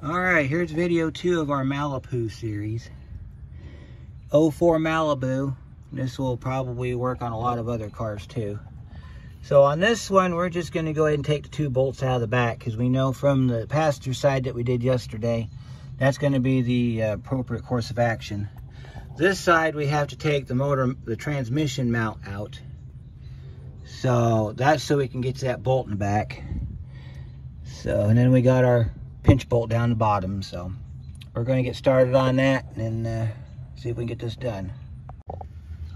All right, here's video two of our Malibu series. 04 Malibu. This will probably work on a lot of other cars too. So on this one, we're just gonna go ahead and take the two bolts out of the back because we know from the passenger side that we did yesterday, that's gonna be the uh, appropriate course of action. This side, we have to take the motor, the transmission mount out. So that's so we can get to that bolt in the back. So, and then we got our pinch bolt down the bottom. So we're going to get started on that and uh, see if we can get this done.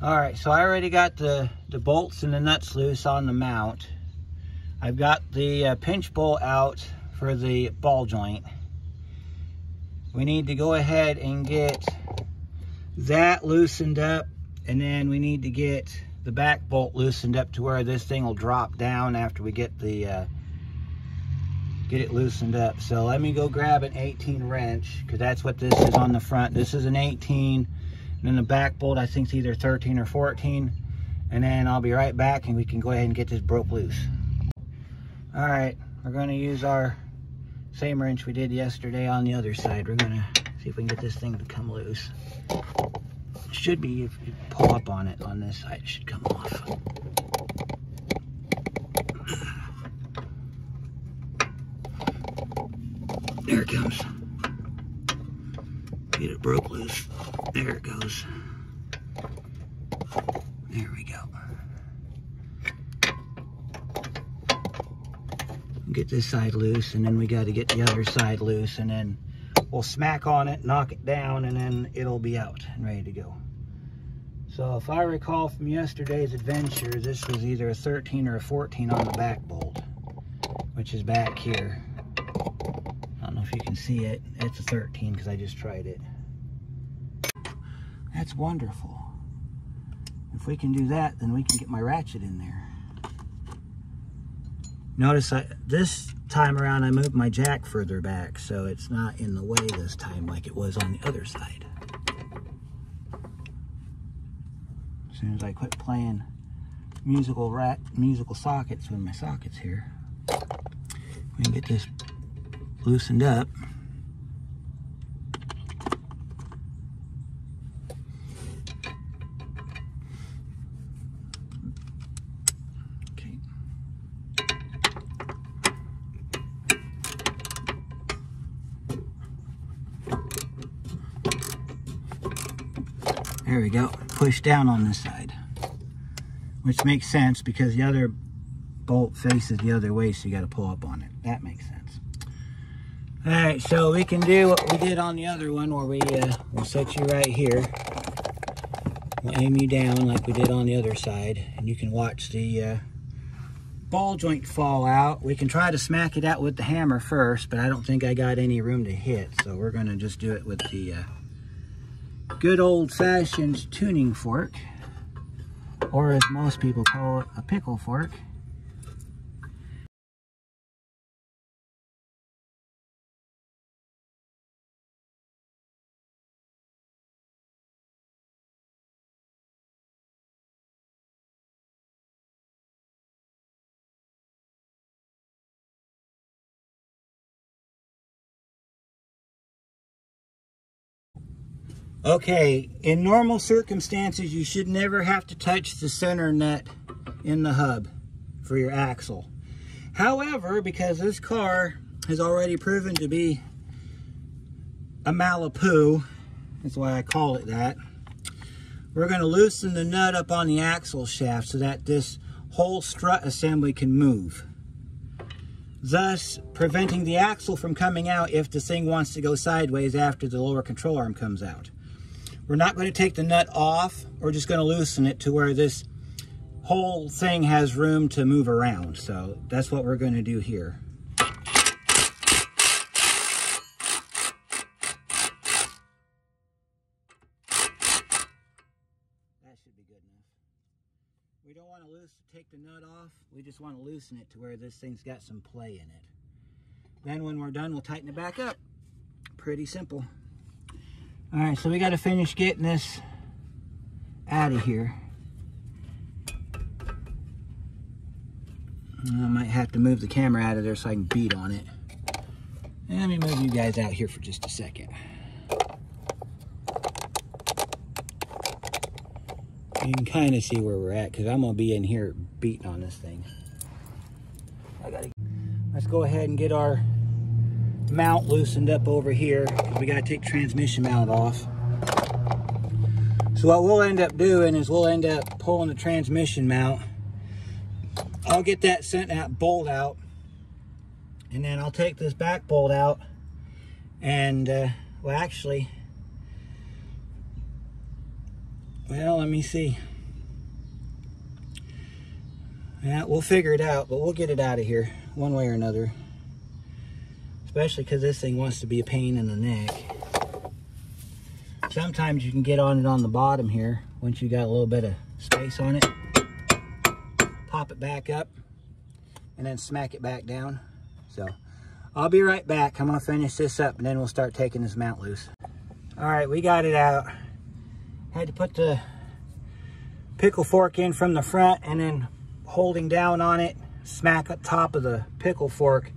All right, so I already got the, the bolts and the nuts loose on the mount. I've got the uh, pinch bolt out for the ball joint. We need to go ahead and get that loosened up and then we need to get the back bolt loosened up to where this thing will drop down after we get the uh, get it loosened up. So let me go grab an 18 wrench because that's what this is on the front. This is an 18. And then the back bolt, I think it's either 13 or 14. And then I'll be right back and we can go ahead and get this broke loose. All right, we're gonna use our same wrench we did yesterday on the other side. We're gonna see if we can get this thing to come loose. Should be, if you pull up on it on this side, it should come off. There it comes. It broke loose. There it goes. There we go. Get this side loose and then we got to get the other side loose and then we'll smack on it, knock it down, and then it'll be out and ready to go. So if I recall from yesterday's adventure, this was either a 13 or a 14 on the back bolt, which is back here. If you can see it. It's a 13 because I just tried it. That's wonderful. If we can do that, then we can get my ratchet in there. Notice I, this time around I moved my jack further back so it's not in the way this time like it was on the other side. As soon as I quit playing musical rat musical sockets with my sockets here, we can get this loosened up. Okay. There we go. Push down on this side. Which makes sense because the other bolt faces the other way, so you got to pull up on it. That makes sense. All right, so we can do what we did on the other one where we, uh, we'll set you right here. We'll aim you down like we did on the other side, and you can watch the uh, ball joint fall out. We can try to smack it out with the hammer first, but I don't think I got any room to hit, so we're going to just do it with the uh, good old-fashioned tuning fork, or as most people call it, a pickle fork. Okay, in normal circumstances, you should never have to touch the center nut in the hub for your axle. However, because this car has already proven to be a Malipoo, that's why I call it that, we're going to loosen the nut up on the axle shaft so that this whole strut assembly can move. Thus, preventing the axle from coming out if the thing wants to go sideways after the lower control arm comes out. We're not going to take the nut off. We're just going to loosen it to where this whole thing has room to move around. So that's what we're going to do here. That should be good enough. We don't want to loose, take the nut off. We just want to loosen it to where this thing's got some play in it. Then when we're done, we'll tighten it back up. Pretty simple. All right, so we got to finish getting this out of here. I might have to move the camera out of there so I can beat on it. Let me move you guys out here for just a second. You can kind of see where we're at because I'm going to be in here beating on this thing. I gotta, let's go ahead and get our mount loosened up over here we got to take transmission mount off. So what we'll end up doing is we'll end up pulling the transmission mount. I'll get that sent out bolt out and then I'll take this back bolt out and uh, well actually well let me see yeah we'll figure it out but we'll get it out of here one way or another especially because this thing wants to be a pain in the neck sometimes you can get on it on the bottom here once you got a little bit of space on it pop it back up and then smack it back down so I'll be right back. I'm gonna finish this up and then we'll start taking this mount loose. All right, we got it out. Had to put the pickle fork in from the front and then holding down on it, smack up top of the pickle fork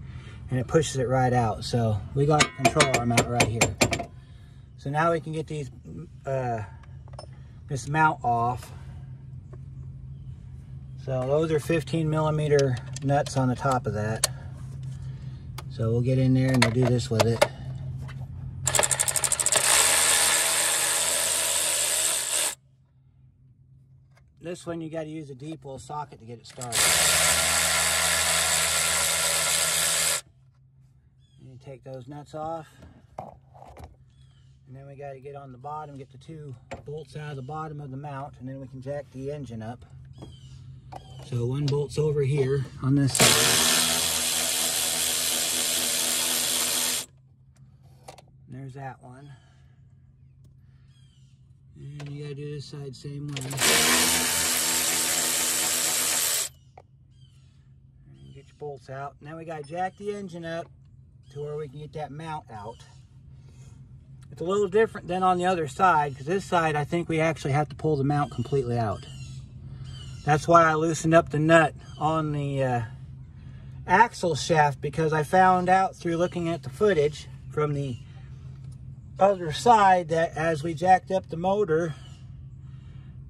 and it pushes it right out. So we got control arm out right here. So now we can get these, uh, this mount off. So those are 15 millimeter nuts on the top of that. So we'll get in there and we'll do this with it. This one you got to use a deep well socket to get it started. And you take those nuts off. And then we got to get on the bottom, get the two bolts out of the bottom of the mount, and then we can jack the engine up. So one bolt's over here on this side. There's that one. And you gotta do this side same way. And get your bolts out. Now we gotta jack the engine up to where we can get that mount out. It's a little different than on the other side because this side I think we actually have to pull the mount completely out. That's why I loosened up the nut on the uh, axle shaft because I found out through looking at the footage from the other side that as we jacked up the motor,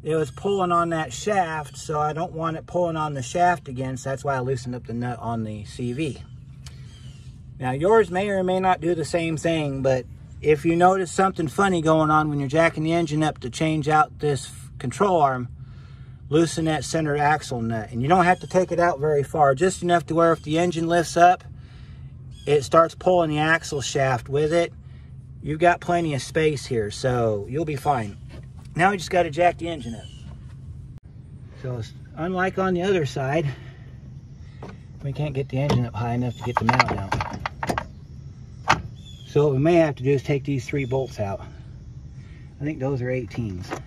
it was pulling on that shaft, so I don't want it pulling on the shaft again, so that's why I loosened up the nut on the CV. Now yours may or may not do the same thing, but if you notice something funny going on when you're jacking the engine up to change out this control arm, loosen that center axle nut. And you don't have to take it out very far, just enough to where if the engine lifts up, it starts pulling the axle shaft with it you've got plenty of space here, so you'll be fine. Now we just got to jack the engine up. So unlike on the other side, we can't get the engine up high enough to get the mount out. So what we may have to do is take these three bolts out. I think those are 18s.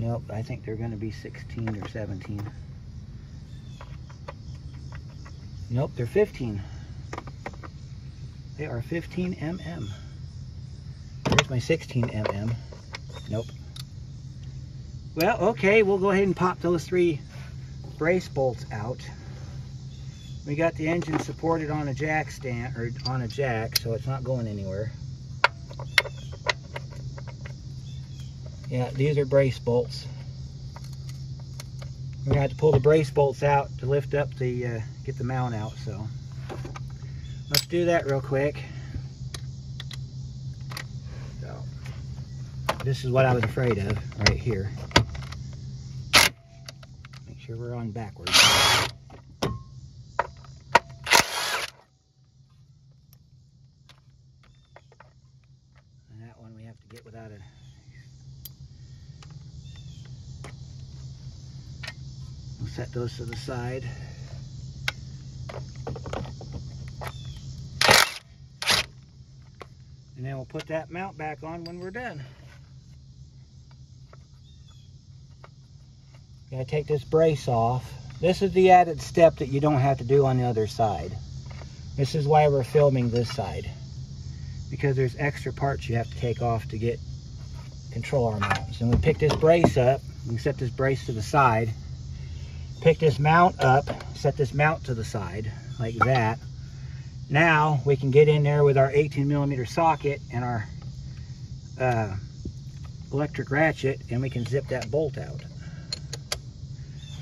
Nope, I think they're going to be 16 or 17. Nope, they're 15. They are 15 mm. There's my 16 mm. Nope. Well, okay, we'll go ahead and pop those three brace bolts out. We got the engine supported on a jack stand, or on a jack, so it's not going anywhere. Yeah, these are brace bolts. Gonna have to pull the brace bolts out to lift up the, uh, get the mount out, so. Let's do that real quick. So, this is what I was afraid of right here. Make sure we're on backwards. And that one we have to get without a We'll set those to the side. And then we'll put that mount back on when we're done. Gotta take this brace off. This is the added step that you don't have to do on the other side. This is why we're filming this side. Because there's extra parts you have to take off to get control arm mounts. And we pick this brace up. We set this brace to the side. Pick this mount up. Set this mount to the side like that. Now we can get in there with our 18 millimeter socket and our uh, electric ratchet and we can zip that bolt out.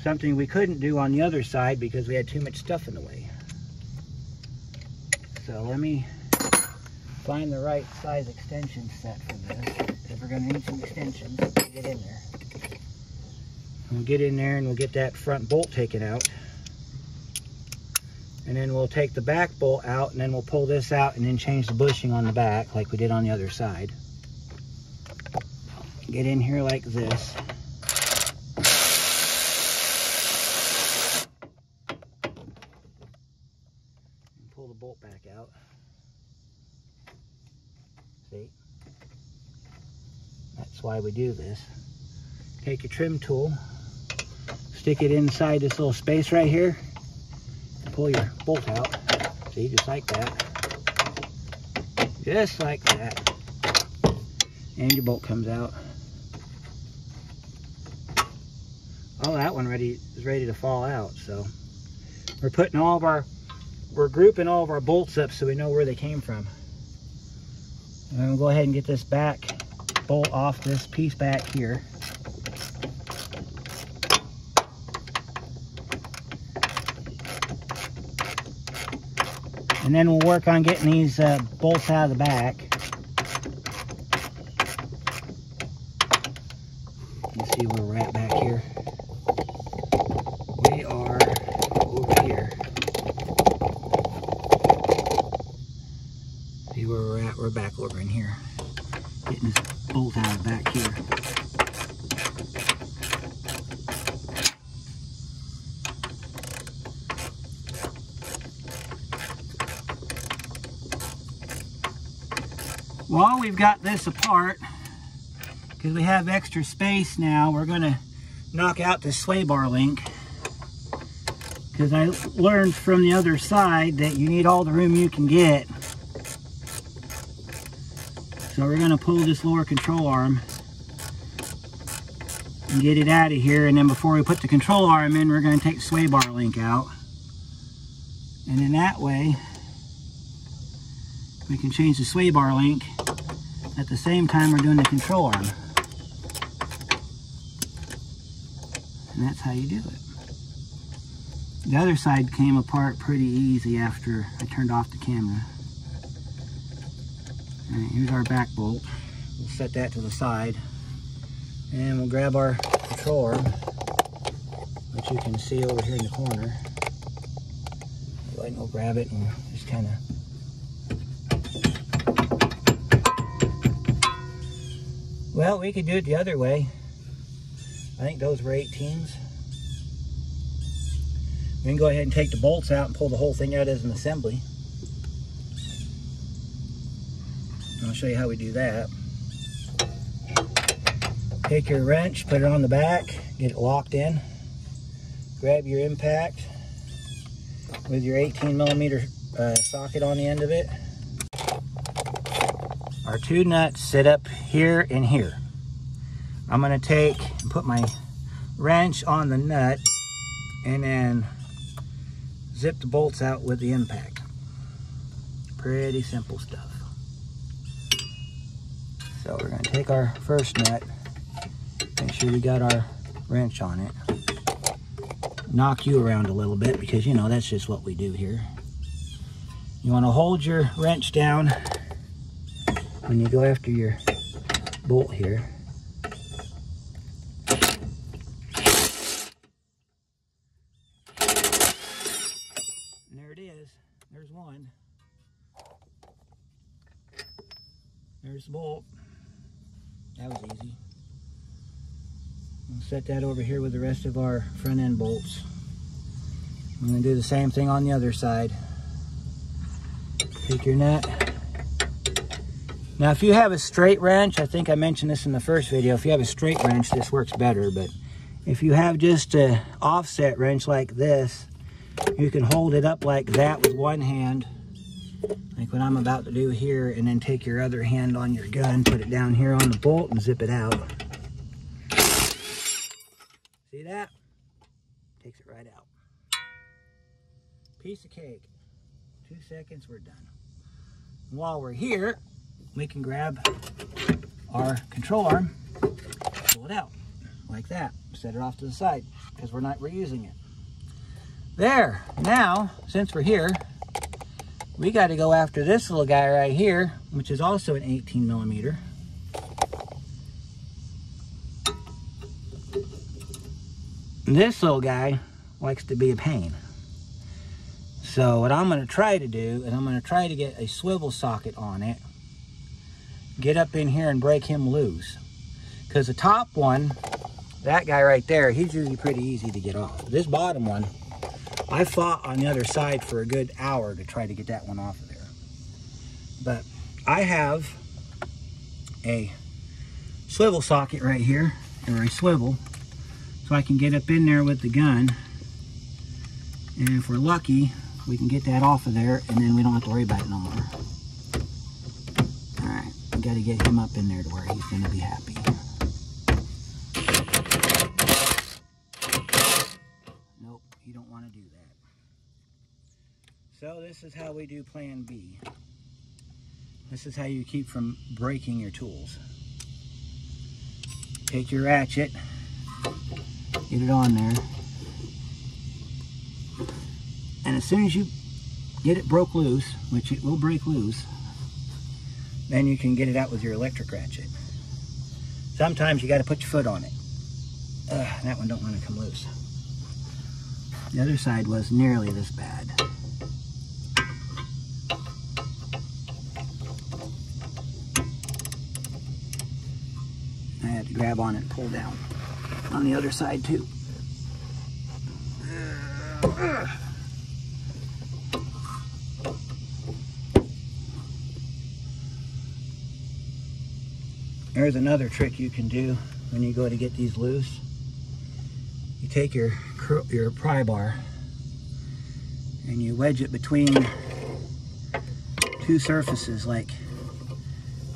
Something we couldn't do on the other side because we had too much stuff in the way. So let me find the right size extension set for this because we're going to need some extensions to get in there. We'll get in there and we'll get that front bolt taken out. And then we'll take the back bolt out and then we'll pull this out and then change the bushing on the back like we did on the other side. Get in here like this. And pull the bolt back out. See? That's why we do this. Take your trim tool, stick it inside this little space right here, pull your bolt out. See, just like that. Just like that. And your bolt comes out. Oh, that one ready is ready to fall out. So we're putting all of our, we're grouping all of our bolts up so we know where they came from. And we'll go ahead and get this back bolt off this piece back here. And then we'll work on getting these uh, bolts out of the back. Let's see where we're at back here. We are over here. See where we're at? We're back over in here. Getting this bolt out of the back here. While we've got this apart, because we have extra space now, we're going to knock out the sway bar link. Because I learned from the other side that you need all the room you can get. So we're going to pull this lower control arm and get it out of here. And then before we put the control arm in, we're going to take the sway bar link out. And in that way, we can change the sway bar link at the same time we're doing the control arm. And that's how you do it. The other side came apart pretty easy after I turned off the camera. Alright, here's our back bolt. We'll set that to the side. And we'll grab our control arm, which you can see over here in the corner. Go ahead and we'll grab it and just kind of Well, we could do it the other way. I think those were 18s. We can go ahead and take the bolts out and pull the whole thing out as an assembly. I'll show you how we do that. Take your wrench, put it on the back, get it locked in. Grab your impact with your 18 millimeter uh, socket on the end of it. Our two nuts sit up here and here. I'm gonna take and put my wrench on the nut and then zip the bolts out with the impact. Pretty simple stuff. So we're gonna take our first nut, make sure we got our wrench on it. Knock you around a little bit because you know that's just what we do here. You wanna hold your wrench down when you go after your bolt here. And there it is. There's one. There's the bolt. That was easy. We'll set that over here with the rest of our front end bolts. I'm going to do the same thing on the other side. Take your nut. Now if you have a straight wrench, I think I mentioned this in the first video, if you have a straight wrench, this works better, but if you have just a offset wrench like this, you can hold it up like that with one hand, like what I'm about to do here, and then take your other hand on your gun, put it down here on the bolt and zip it out. See that? Takes it right out. Piece of cake. Two seconds, we're done. While we're here, we can grab our control arm, pull it out like that. Set it off to the side because we're not reusing it. There, now, since we're here, we got to go after this little guy right here, which is also an 18 millimeter. This little guy likes to be a pain. So what I'm going to try to do, and I'm going to try to get a swivel socket on it, get up in here and break him loose. Because the top one, that guy right there, he's usually pretty easy to get off. This bottom one, I fought on the other side for a good hour to try to get that one off of there. But I have a swivel socket right here, or a swivel, so I can get up in there with the gun. And if we're lucky, we can get that off of there and then we don't have to worry about it no more. All right, got to get him up in there to where he's to be happy. Nope, you don't want to do that. So this is how we do plan B. This is how you keep from breaking your tools. Take your ratchet, get it on there. And as soon as you get it broke loose, which it will break loose, then you can get it out with your electric ratchet. Sometimes you got to put your foot on it. Uh, that one don't want to come loose. The other side was nearly this bad. I had to grab on it and pull down on the other side too. There's another trick you can do when you go to get these loose. You take your your pry bar and you wedge it between two surfaces like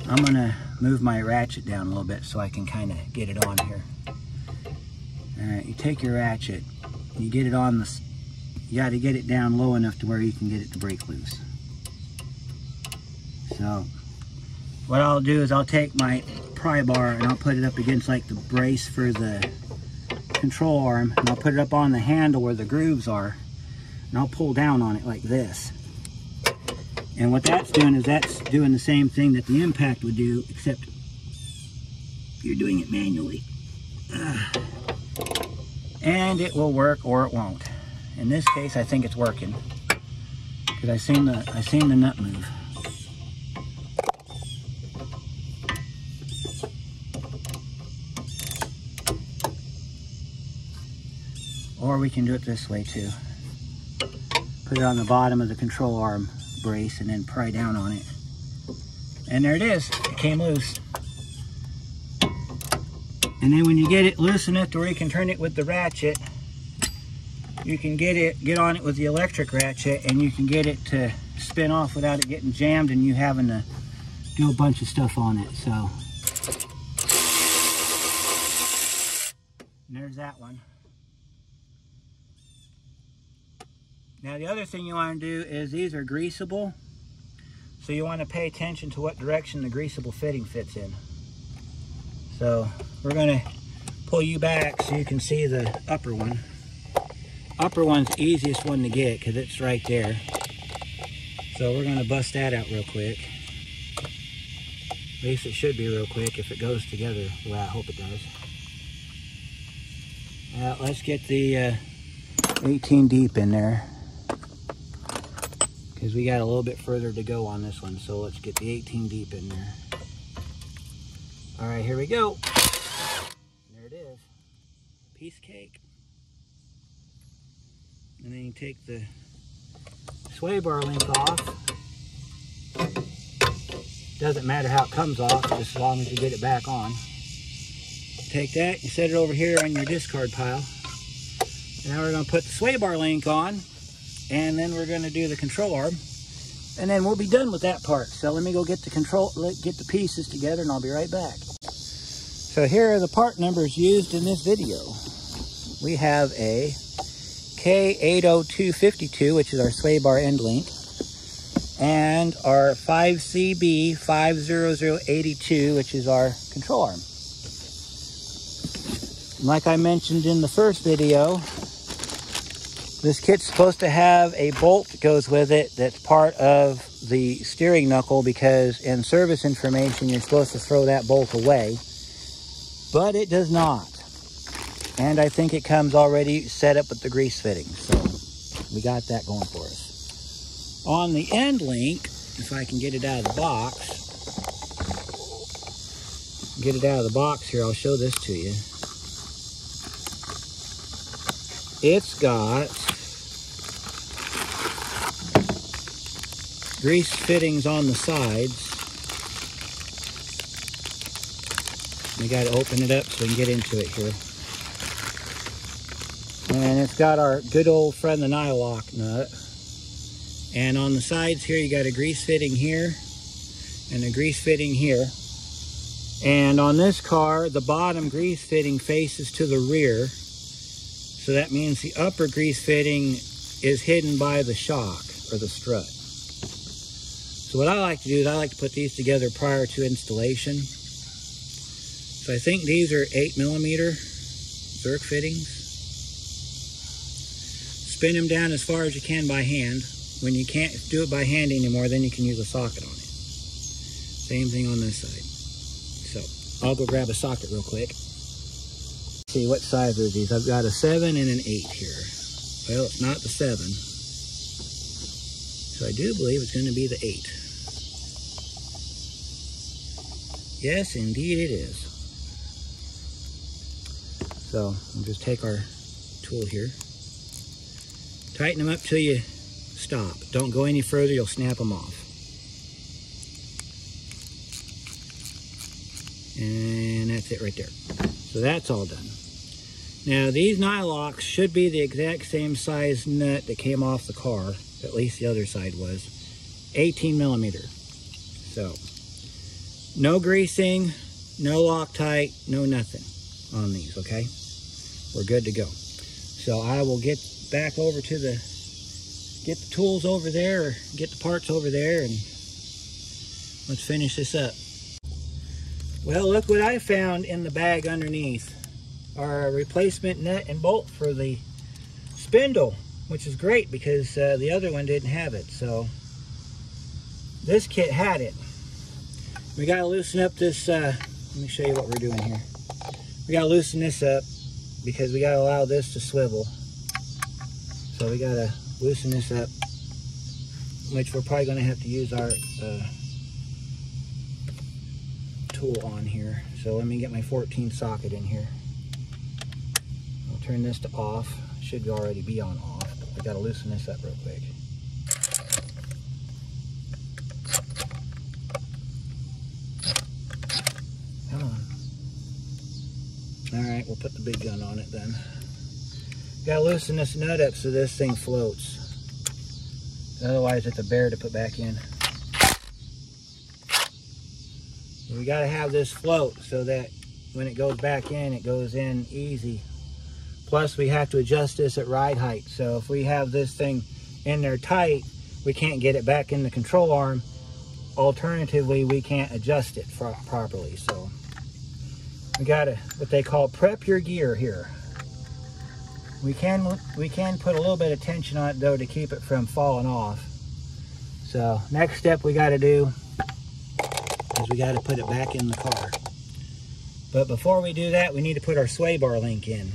I'm gonna move my ratchet down a little bit so I can kind of get it on here. All right, you take your ratchet, you get it on the, you got to get it down low enough to where you can get it to break loose. So, what I'll do is I'll take my pry bar and I'll put it up against like the brace for the control arm and I'll put it up on the handle where the grooves are and I'll pull down on it like this. And what that's doing is that's doing the same thing that the impact would do, except you're doing it manually. And it will work or it won't. In this case, I think it's working because I seen the I seen the nut move. Or we can do it this way too. Put it on the bottom of the control arm brace and then pry down on it. And there it is, it came loose. And then when you get it loose enough to where you can turn it with the ratchet, you can get it, get on it with the electric ratchet and you can get it to spin off without it getting jammed and you having to do a bunch of stuff on it, so. And there's that one. Now the other thing you want to do is these are greasable. So you want to pay attention to what direction the greasable fitting fits in. So we're going to pull you back so you can see the upper one. Upper one's easiest one to get because it's right there. So we're going to bust that out real quick. At least it should be real quick if it goes together the way I hope it does. Now let's get the uh, 18 deep in there because we got a little bit further to go on this one. So let's get the 18 deep in there. All right, here we go. There it is. Piece cake. And then you take the sway bar link off. Doesn't matter how it comes off, just as long as you get it back on. Take that, you set it over here on your discard pile. Now we're gonna put the sway bar link on and then we're going to do the control arm. And then we'll be done with that part. So let me go get the control get the pieces together and I'll be right back. So here are the part numbers used in this video. We have a K80252 which is our sway bar end link and our 5CB50082, which is our control arm. Like I mentioned in the first video, this kit's supposed to have a bolt that goes with it that's part of the steering knuckle because in service information, you're supposed to throw that bolt away, but it does not. And I think it comes already set up with the grease fitting. So we got that going for us. On the end link, if I can get it out of the box, get it out of the box here, I'll show this to you. It's got grease fittings on the sides. We got to open it up so we can get into it here. And it's got our good old friend, the Nylock nut. And on the sides here, you got a grease fitting here and a grease fitting here. And on this car, the bottom grease fitting faces to the rear. So that means the upper grease fitting is hidden by the shock or the strut. So what I like to do is I like to put these together prior to installation. So I think these are 8 millimeter Zerk fittings spin them down as far as you can by hand. When you can't do it by hand anymore, then you can use a socket on it. Same thing on this side. So I'll go grab a socket real quick. See what size are these? I've got a seven and an eight here. Well, it's not the seven. So I do believe it's going to be the eight. Yes, indeed it is. So we'll just take our tool here. Tighten them up till you stop. Don't go any further, you'll snap them off. And that's it right there. So that's all done. Now these Nylocks should be the exact same size nut that came off the car, at least the other side was, 18 millimeter. So, no greasing, no Loctite, no nothing on these, okay? We're good to go. So I will get back over to the, get the tools over there, or get the parts over there, and let's finish this up. Well, look what I found in the bag underneath. Our replacement nut and bolt for the spindle, which is great because uh, the other one didn't have it. So this kit had it. We got to loosen up this, uh, let me show you what we're doing here. We got to loosen this up because we got to allow this to swivel. So we got to loosen this up, which we're probably to have to use our uh, tool on here. So let me get my 14 socket in here. I'll turn this to off. Should already be on off, but we got to loosen this up real quick. Come on. All right, we'll put the big gun on it then. Got to loosen this nut up so this thing floats. Otherwise, it's a bear to put back in. We got to have this float so that when it goes back in, it goes in easy. Plus, we have to adjust this at ride height. So if we have this thing in there tight, we can't get it back in the control arm. Alternatively, we can't adjust it properly. So we got to, what they call prep your gear here. We can, we can put a little bit of tension on it though to keep it from falling off. So next step we got to do is we got to put it back in the car. But before we do that, we need to put our sway bar link in.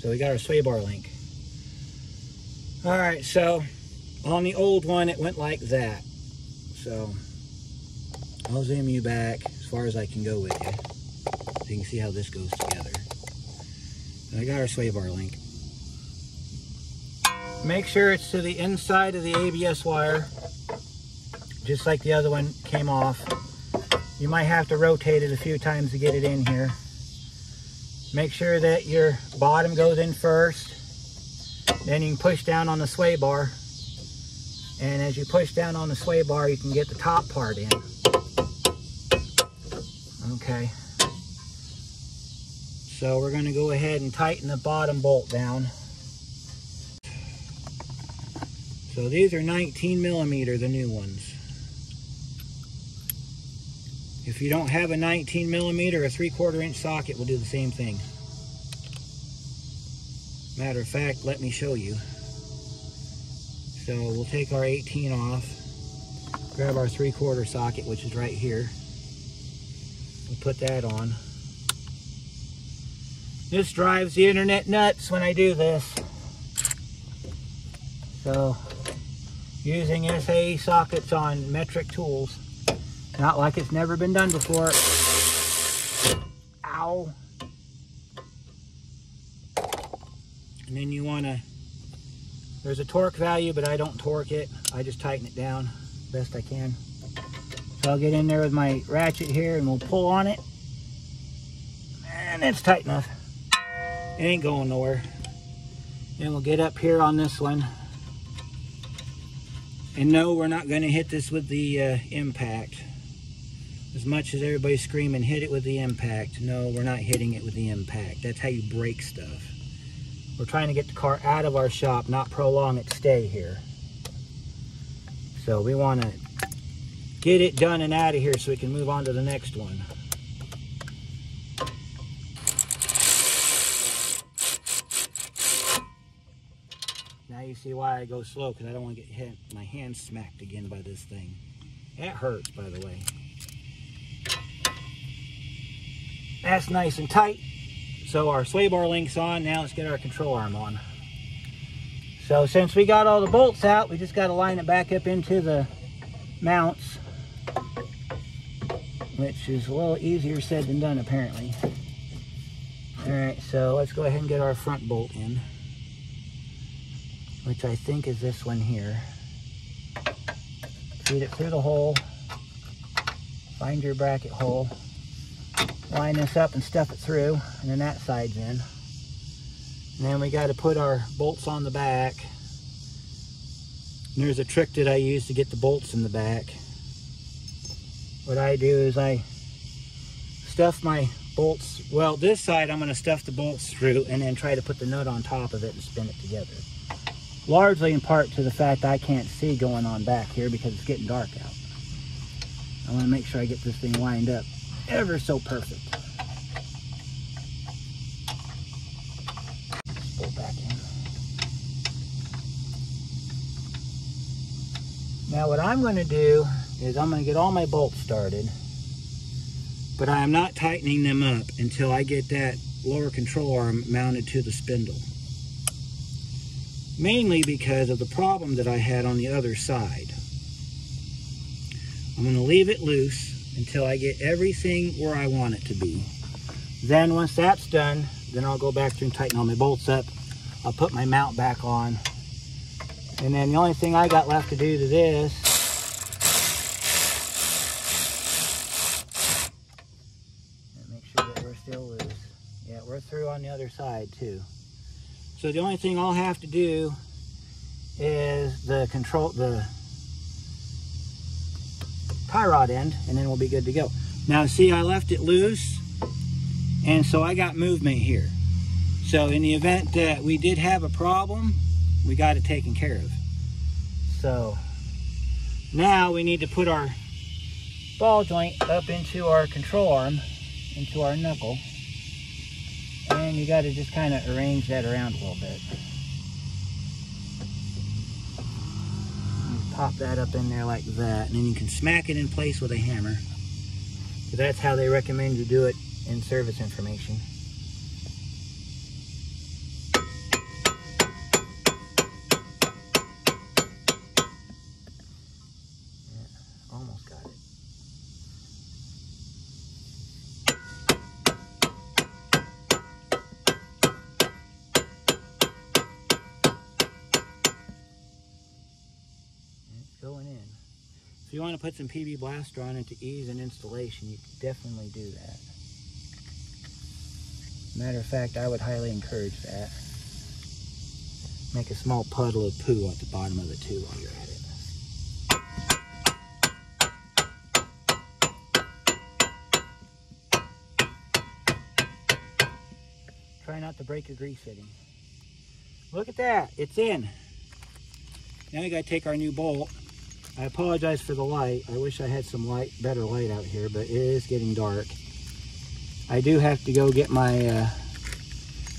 So we got our sway bar link. All right, so on the old one, it went like that. So I'll zoom you back as far as I can go with you. Can see how this goes together. And I got our sway bar link. Make sure it's to the inside of the ABS wire, just like the other one came off. You might have to rotate it a few times to get it in here. Make sure that your bottom goes in first. Then you can push down on the sway bar. And as you push down on the sway bar, you can get the top part in. Okay. So we're going to go ahead and tighten the bottom bolt down. So these are 19 millimeter, the new ones. If you don't have a 19 millimeter, a three quarter inch socket will do the same thing. Matter of fact, let me show you. So we'll take our 18 off, grab our three quarter socket, which is right here. We'll put that on. This drives the internet nuts when I do this. So using SAE sockets on metric tools, not like it's never been done before. Ow. And then you want to, there's a torque value, but I don't torque it. I just tighten it down best I can. So I'll get in there with my ratchet here and we'll pull on it. And it's tight enough. It ain't going nowhere. Then we'll get up here on this one. And no, we're not going to hit this with the uh, impact. As much as everybody's screaming, hit it with the impact. No, we're not hitting it with the impact. That's how you break stuff. We're trying to get the car out of our shop, not prolong its stay here. So we want to get it done and out of here so we can move on to the next one. You see why I go slow, because I don't want to get hit, my hand smacked again by this thing. That hurts, by the way. That's nice and tight. So our sway bar link's on. Now let's get our control arm on. So since we got all the bolts out, we just got to line it back up into the mounts, which is a little easier said than done apparently. All right, so let's go ahead and get our front bolt in, which I think is this one here. Feed it through the hole, find your bracket hole, line this up and stuff it through, and then that side's in. And then we got to put our bolts on the back. And there's a trick that I use to get the bolts in the back. What I do is I stuff my bolts, well this side I'm going to stuff the bolts through and then try to put the nut on top of it and spin it together. Largely in part to the fact I can't see going on back here because it's getting dark out. I want to make sure I get this thing lined up ever so perfect. Pull back in. Now what I'm going to do is I'm going to get all my bolts started, but I am not tightening them up until I get that lower control arm mounted to the spindle. Mainly because of the problem that I had on the other side. I'm going to leave it loose until I get everything where I want it to be. Then once that's done, then I'll go back through and tighten all my bolts up. I'll put my mount back on. And then the only thing I got left to do to this make sure that we're still loose. Yeah, we're through on the other side too. So the only thing I'll have to do is the control, the tie rod end, and then we'll be good to go. Now see, I left it loose, and so I got movement here. So in the event that we did have a problem, we got it taken care of. So now we need to put our ball joint up into our control arm, into our knuckle. You got to just kind of arrange that around a little bit. pop that up in there like that. And then you can smack it in place with a hammer. That's how they recommend you do it in service information. Want to put some PB Blaster on it to ease an installation, you can definitely do that. Matter of fact, I would highly encourage that. Make a small puddle of poo at the bottom of the tube while you're at it. Try not to break your grease fitting. Look at that, it's in. Now we gotta take our new bolt I apologize for the light. I wish I had some light, better light out here, but it is getting dark. I do have to go get my uh,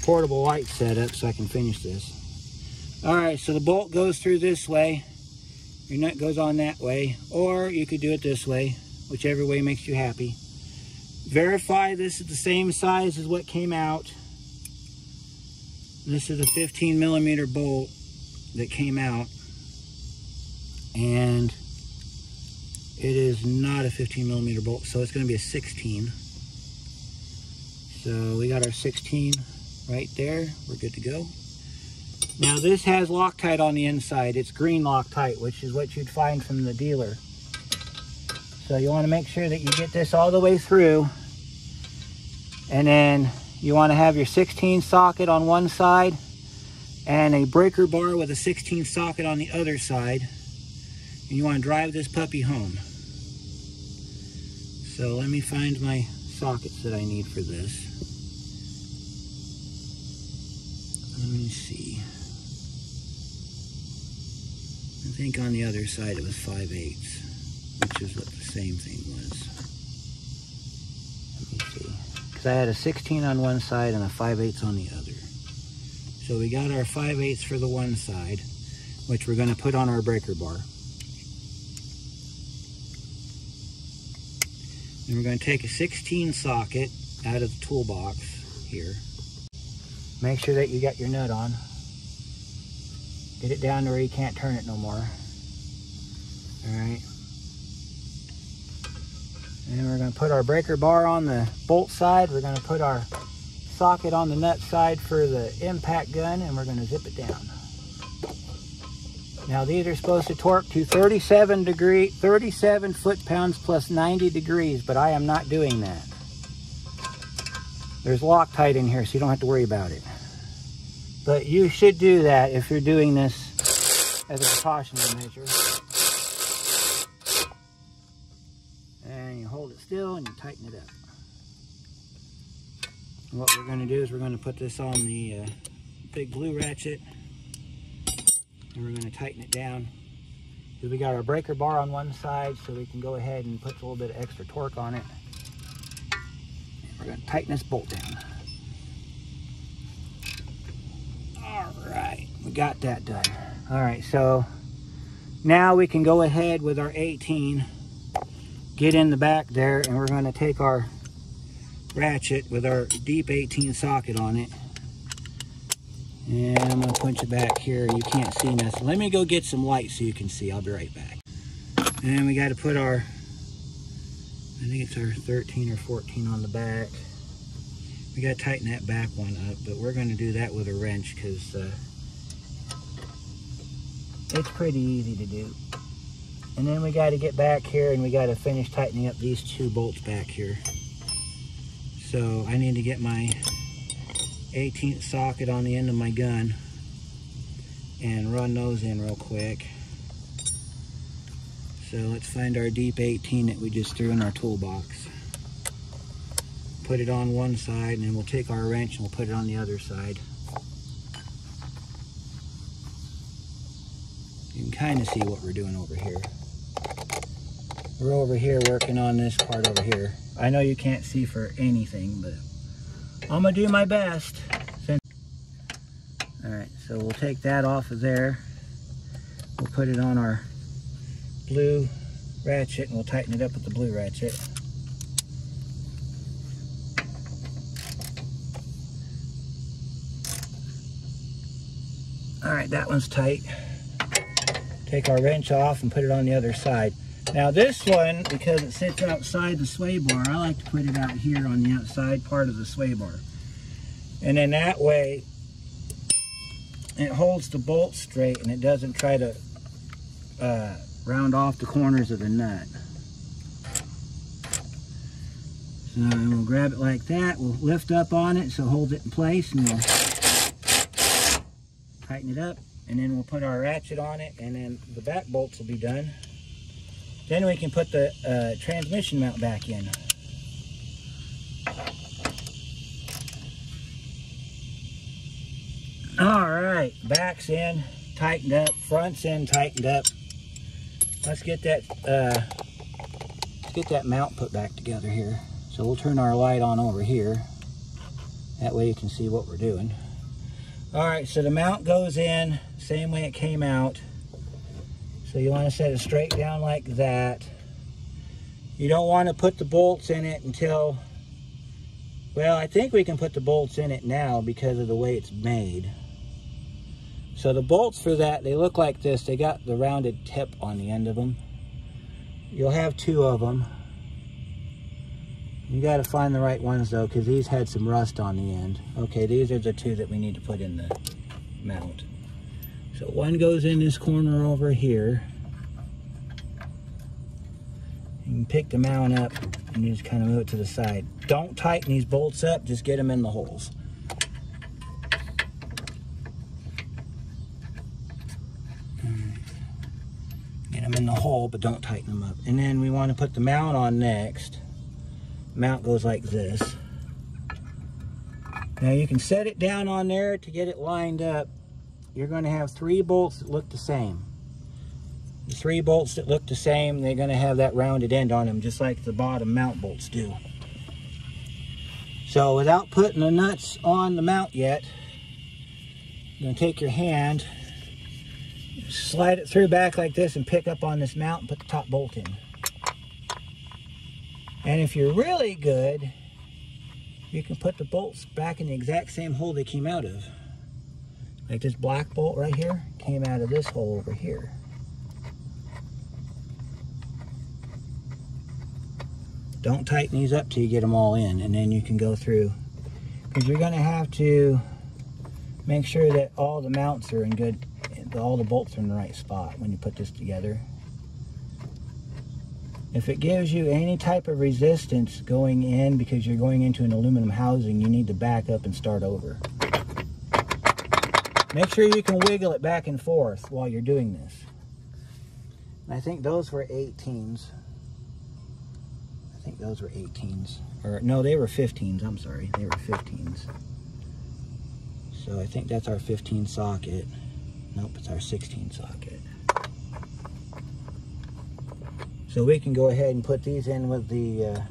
portable light set up so I can finish this. All right, so the bolt goes through this way. Your nut goes on that way, or you could do it this way, whichever way makes you happy. Verify this is the same size as what came out. This is a 15 millimeter bolt that came out. And it is not a 15 millimeter bolt, so it's gonna be a 16. So we got our 16 right there. We're good to go. Now this has Loctite on the inside. It's green Loctite, which is what you'd find from the dealer. So you want to make sure that you get this all the way through. And then you want to have your 16 socket on one side and a breaker bar with a 16 socket on the other side. And you want to drive this puppy home. So let me find my sockets that I need for this. Let me see. I think on the other side it was 5 eighths, which is what the same thing was. Let me see. Because I had a 16 on one side and a 5 eighths on the other. So we got our 5 eighths for the one side, which we're going to put on our breaker bar. And we're going to take a 16 socket out of the toolbox here. Make sure that you got your nut on. Get it down to where you can't turn it no more. All right. And we're going to put our breaker bar on the bolt side. We're going to put our socket on the nut side for the impact gun and we're going to zip it down. Now these are supposed to torque to 37 degree, 37 foot-pounds plus 90 degrees, but I am not doing that. There's Loctite in here, so you don't have to worry about it. But you should do that if you're doing this as a precautionary measure. And you hold it still and you tighten it up. And what we're going to do is we're going to put this on the uh, big blue ratchet. And we're going to tighten it down. Because we got our breaker bar on one side so we can go ahead and put a little bit of extra torque on it. We're going to tighten this bolt down. Alright, we got that done. All right, so now we can go ahead with our 18, get in the back there, and we're gonna take our ratchet with our deep 18 socket on it. And I'm gonna punch it back here. You can't see nothing. Let me go get some light so you can see. I'll be right back. And we gotta put our, I think it's our 13 or 14 on the back. We gotta tighten that back one up, but we're gonna do that with a wrench because uh, it's pretty easy to do. And then we got to get back here and we got to finish tightening up these two bolts back here. So I need to get my 18th socket on the end of my gun and run those in real quick. So let's find our deep 18 that we just threw in our toolbox. Put it on one side and then we'll take our wrench and we'll put it on the other side. You can kind of see what we're doing over here. We're over here working on this part over here. I know you can't see for anything, but I'm gonna do my best. All right, so we'll take that off of there. We'll put it on our blue ratchet and we'll tighten it up with the blue ratchet. All right, that one's tight take our wrench off and put it on the other side. Now this one, because it sits outside the sway bar, I like to put it out here on the outside part of the sway bar. And then that way, it holds the bolt straight and it doesn't try to uh, round off the corners of the nut. So we'll grab it like that, we'll lift up on it so it holds it in place and we'll tighten it up and then we'll put our ratchet on it and then the back bolts will be done then we can put the uh, transmission mount back in all right back's in tightened up front's in tightened up let's get that uh, let's get that mount put back together here. So we'll turn our light on over here. That way you can see what we're doing. All right, so the mount goes in same way it came out. So you want to set it straight down like that. You don't want to put the bolts in it until, well, I think we can put the bolts in it now because of the way it's made. So the bolts for that, they look like this. They got the rounded tip on the end of them. You'll have two of them. You got to find the right ones though, because these had some rust on the end. Okay, these are the two that we need to put in the mount. So one goes in this corner over here. You can pick the mount up and you just kind of move it to the side. Don't tighten these bolts up, just get them in the holes. Get them in the hole, but don't tighten them up. And then we want to put the mount on next. Mount goes like this. Now you can set it down on there to get it lined up. You're going to have three bolts that look the same. The three bolts that look the same, they're going to have that rounded end on them, just like the bottom mount bolts do. So without putting the nuts on the mount yet, you're going to take your hand, slide it through back like this and pick up on this mount and put the top bolt in. And if you're really good, you can put the bolts back in the exact same hole they came out of. Like this black bolt right here came out of this hole over here. Don't tighten these up till you get them all in and then you can go through. Because you're going to have to make sure that all the mounts are in good, all the bolts are in the right spot when you put this together. If it gives you any type of resistance going in because you're going into an aluminum housing, you need to back up and start over. Make sure you can wiggle it back and forth while you're doing this. I think those were 18s. I think those were 18s. Or no, they were 15s. I'm sorry. They were 15s. So I think that's our 15 socket. Nope, it's our 16 socket. So we can go ahead and put these in with the uh,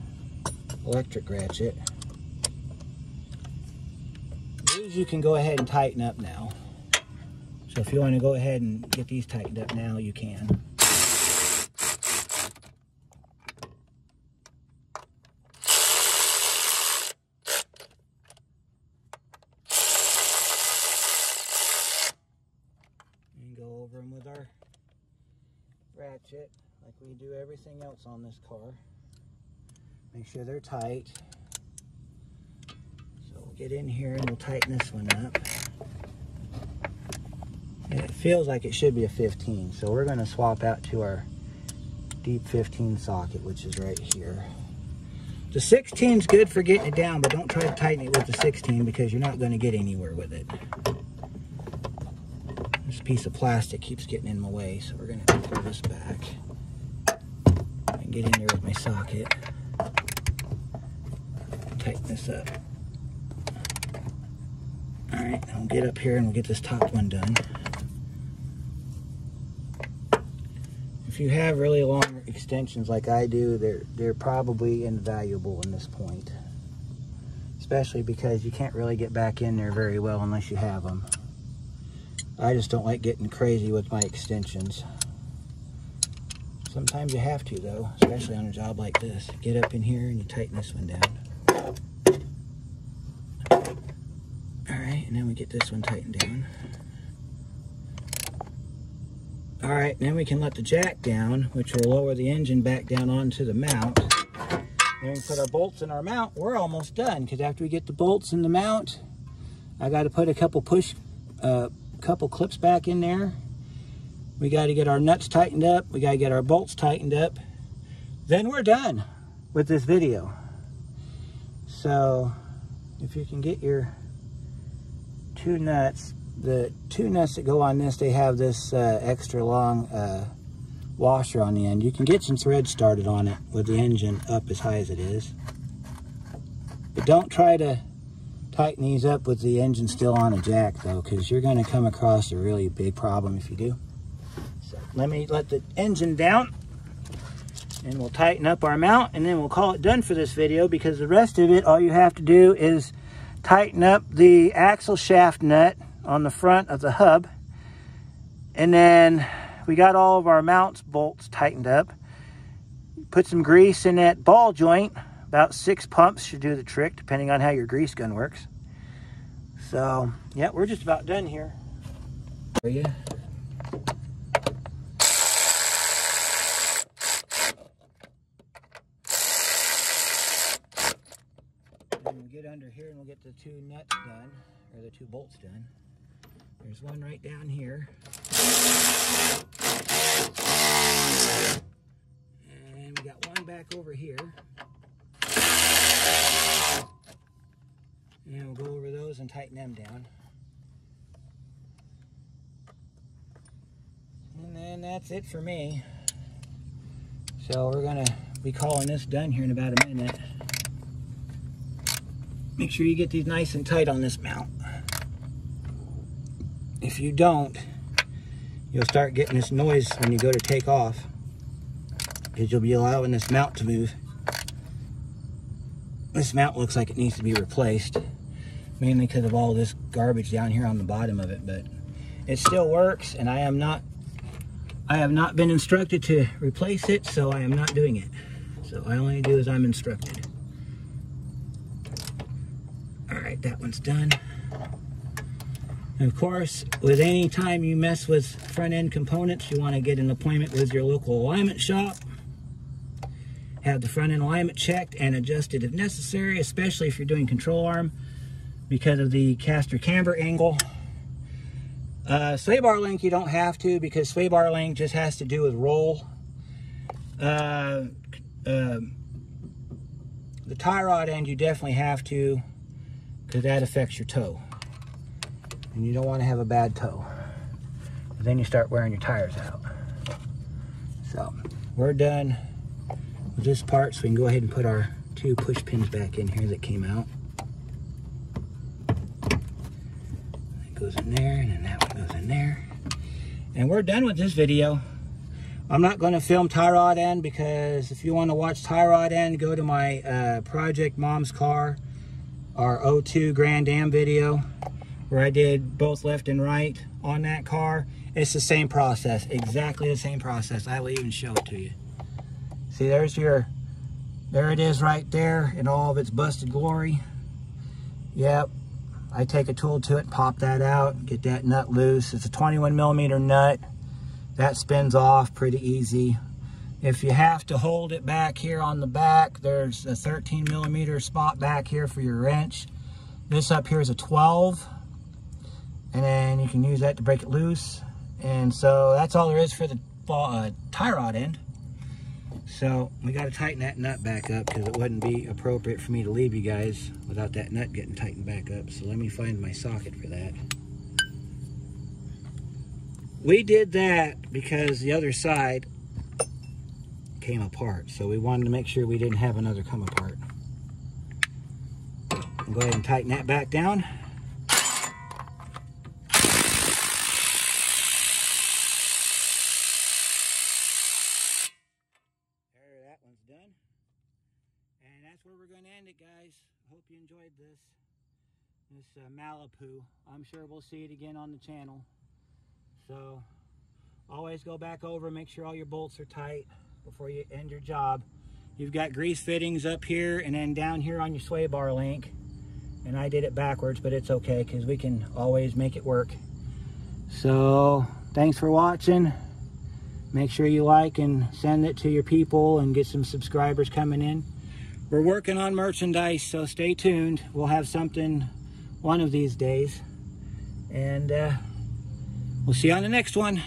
electric ratchet. These you can go ahead and tighten up now. So if you want to go ahead and get these tightened up now, you can. And go over them with our ratchet like we do everything else on this car. Make sure they're tight. So we'll get in here and we'll tighten this one up. It feels like it should be a 15, so we're gonna swap out to our deep 15 socket, which is right here. The 16 is good for getting it down, but don't try to tighten it with the 16 because you're not gonna get anywhere with it. This piece of plastic keeps getting in my way, so we're gonna pull this back and get in there with my socket. Tighten this up. Alright, I'll get up here and we'll get this top one done. If you have really long extensions like I do, they're, they're probably invaluable in this point. Especially because you can't really get back in there very well unless you have them. I just don't like getting crazy with my extensions. Sometimes you have to though, especially on a job like this. Get up in here and you tighten this one down. All right, and then we get this one tightened down. All right, then we can let the jack down, which will lower the engine back down onto the mount. Then we put our bolts in our mount. We're almost done, because after we get the bolts in the mount, I got to put a couple push, uh, couple clips back in there we got to get our nuts tightened up. We got to get our bolts tightened up. Then we're done with this video. So if you can get your two nuts, the two nuts that go on this, they have this uh, extra long uh, washer on the end. You can get some thread started on it with the engine up as high as it is. But don't try to tighten these up with the engine still on a jack though, because you're going to come across a really big problem if you do. So let me let the engine down and we'll tighten up our mount and then we'll call it done for this video because the rest of it, all you have to do is tighten up the axle shaft nut on the front of the hub. And then we got all of our mounts bolts tightened up. Put some grease in that ball joint. About six pumps should do the trick, depending on how your grease gun works. So, yeah, we're just about done here. For you. get under here and we'll get the two nuts done, or the two bolts done. There's one right down here. And we got one back over here. And we'll go over those and tighten them down. And then that's it for me. So we're gonna be calling this done here in about a minute. Make sure you get these nice and tight on this mount. If you don't, you'll start getting this noise when you go to take off because you'll be allowing this mount to move. This mount looks like it needs to be replaced, mainly because of all this garbage down here on the bottom of it, but it still works and I am not I have not been instructed to replace it, so I am not doing it. So I only do as I'm instructed. All right, that one's done. And of course, with any time you mess with front end components, you want to get an appointment with your local alignment shop. Have the front end alignment checked and adjusted if necessary, especially if you're doing control arm because of the caster camber angle. Uh, sway bar link you don't have to because sway bar link just has to do with roll. Uh, uh, the tie rod end you definitely have to because that affects your toe. And you don't want to have a bad toe. Then you start wearing your tires out. So we're done with this part so we can go ahead and put our two push pins back in here that came out. That goes in there and then that one goes in there. And we're done with this video. I'm not going to film tie rod end because if you want to watch tie rod end, go to my uh, Project Mom's Car, our 02 Grand Am video where I did both left and right on that car. It's the same process, exactly the same process. I will even show it to you. See, there's your, there it is right there in all of its busted glory. Yep, I take a tool to it, pop that out, get that nut loose. It's a 21 millimeter nut. That spins off pretty easy. If you have to hold it back here on the back, there's a 13 millimeter spot back here for your wrench. This up here is a 12. And then you can use that to break it loose. And so that's all there is for the uh, tie rod end. So we got to tighten that nut back up because it wouldn't be appropriate for me to leave you guys without that nut getting tightened back up. So let me find my socket for that. We did that because the other side came apart. So we wanted to make sure we didn't have another come apart. go ahead and tighten that back down. There, that one's done. And that's where we're going to end it, guys. Hope you enjoyed this. This uh, Malibu. I'm sure we'll see it again on the channel. So always go back over, make sure all your bolts are tight before you end your job. You've got grease fittings up here and then down here on your sway bar link. And I did it backwards, but it's okay because we can always make it work. So thanks for watching. Make sure you like and send it to your people and get some subscribers coming in. We're working on merchandise, so stay tuned. We'll have something one of these days. And uh, we'll see you on the next one.